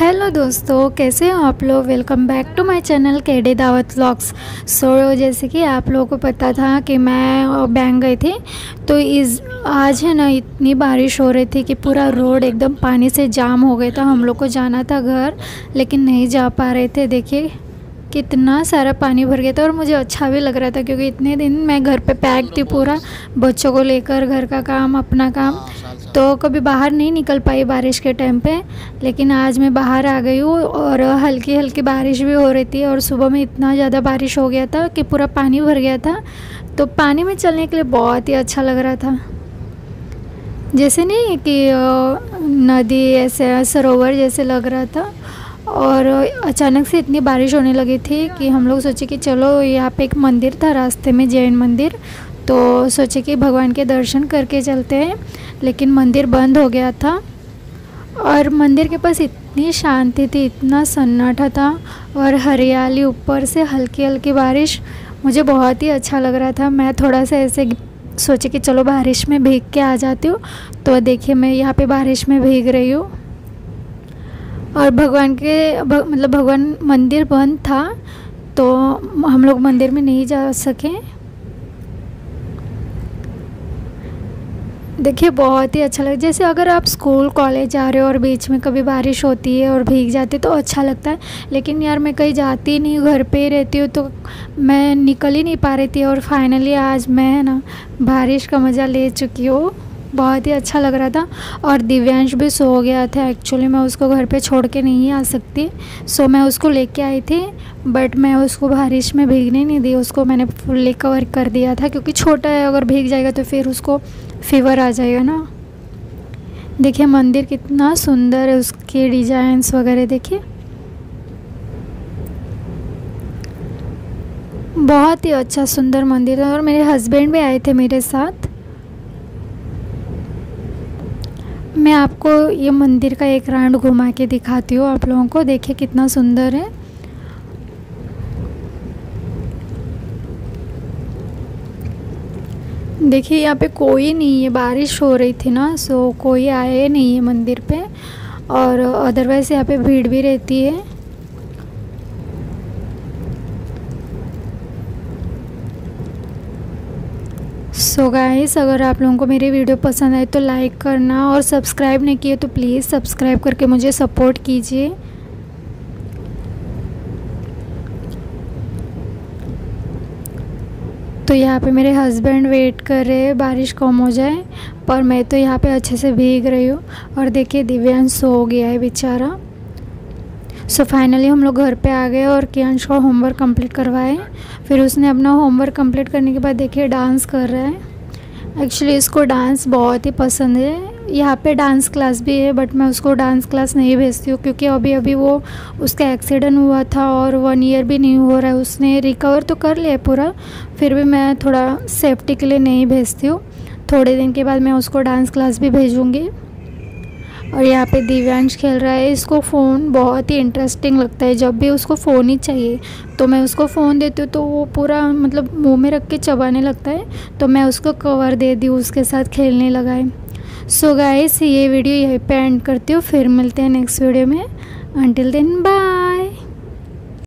Hello दोस्तों, कैसे हो आप लोग? Welcome back to my channel केडे Dawat vlogs सो जैसे कि आप लोगों को पता था कि मैं बैंक गई थी तो इस, आज है ना, इतनी बारिश हो रही थी कि पूरा रोड एकदम पानी से जाम हो गया था। हम लोग को जाना था घर, लेकिन नहीं जा पा रहे थे। देखिए, कितना सारा पानी भर गया था और मुझे अच्छा भी लग रहा था, क्योंकि इतने दिन मैं घर पे पैक थी पूरा। बच्चों को लेकर, घर का काम, अपना काम। तो कभी बाहर नहीं निकल पाई बारिश के टाइम पे, लेकिन आज मैं बाहर आ गई हूँ और हल्की हल्की बारिश भी हो रही थी और सुबह में इतना ज़्यादा बारिश हो गया था कि पूरा पानी भर गया था। तो पानी में चलने के लिए बहुत ही अच्छा लग रहा था। जैसे नहीं कि नदी ऐसे, सरोवर जैसे लग रहा था और अचानक से इतनी बारिश होने लगी थी कि हम लोग सोचे कि चलो यहाँ पे एक मंदिर था, रास्ते में जैन मंदिर तो सोचे कि भगवान के दर्शन करके चलते हैं लेकिन मंदिर बंद हो गया था और मंदिर के पास इतनी शांति थी इतना सन्नाटा था और हरियाली ऊपर से हल्की हल्की बारिश मुझे बहुत ही अच्छा लग रहा था। मैं थोड़ा सा ऐसे सोचे कि चलो बारिश में भीग के आ जाती हूँ तो देखिए मैं यहाँ पे बारिश में भीग रही हूँ। और भगवान के भग, मतलब भगवान मंदिर बंद था तो हम लोग मंदिर में नहीं जा सके। देखिए, बहुत ही अच्छा लगता है। जैसे अगर आप स्कूल, कॉलेज जा रहे हो और बीच में कभी बारिश होती है और भीग जाती तो अच्छा लगता है। लेकिन यार, मैं कहीं जाती नहीं हूँ, घर पे ही रहती हूँ तो मैं निकल ही नहीं पा रही थी और फाइनली आज मैं ना, बारिश का मज़ा ले चुकी हूँ। बहुत ही अच्छा लग रहा था और दिव्यांश भी सो गया था एक्चुअली मैं उसको घर पे छोड़ के नहीं आ सकती। सो मैं उसको लेके आई थी, बट मैं उसको बारिश में भीगने नहीं दी, उसको मैंने फुल्ली कवर कर दिया था क्योंकि छोटा है, अगर भीग जाएगा तो फिर उसको फीवर आ जाएगा ना। देखिए मंदिर कितना सुंदर है, उसके डिज़ाइंस वगैरह देखिए। बहुत ही अच्छा सुंदर मंदिर है और मेरे हस्बैंड भी आए थे मेरे साथ। मैं आपको ये मंदिर का एक राउंड घुमा के दिखाती हूँ। आप लोगों को देखिए कितना सुंदर है। देखिए, यहाँ पे कोई नहीं है, बारिश हो रही थी ना सो कोई आए नहीं है मंदिर पे और अदरवाइज़ यहाँ पे भीड़ भी रहती है। सो गाइस अगर आप लोगों को मेरी वीडियो पसंद आए तो लाइक करना और सब्सक्राइब नहीं किए तो प्लीज़ सब्सक्राइब करके मुझे सपोर्ट कीजिए। तो यहाँ पे मेरे हस्बैंड वेट कर रहे हैं, बारिश कम हो जाए, पर मैं तो यहाँ पे अच्छे से भीग रही हूँ। और देखिए दिव्यांश सो गया है बेचारा। सो फाइनली हम लोग घर पे आ गए और कियांश का होमवर्क कंप्लीट करवाए। फिर उसने अपना होमवर्क कंप्लीट करने के बाद देखिए डांस कर रहा है। एक्चुअली इसको डांस बहुत ही पसंद है। यहाँ पे डांस क्लास भी है बट मैं उसको डांस क्लास नहीं भेजती हूँ, क्योंकि अभी अभी वो उसका एक्सीडेंट हुआ था और वन ईयर भी नहीं हो रहा है। उसने रिकवर तो कर लिया पूरा, फिर भी मैं थोड़ा सेफ्टी के लिए नहीं भेजती हूँ। थोड़े दिन के बाद मैं उसको डांस क्लास भी भेजूँगी। और यहाँ पे दिव्यांश खेल रहा है। इसको फ़ोन बहुत ही इंटरेस्टिंग लगता है। जब भी उसको फ़ोन ही चाहिए तो मैं उसको फ़ोन देती हूँ तो वो पूरा मतलब मुँह में रख के चबाने लगता है। तो मैं उसको कवर दे दी, उसके साथ खेलने लगा है। सो गाइस ये वीडियो यहीं पे एंड करती हूँ। फिर मिलते हैं नेक्स्ट वीडियो में। Until then bye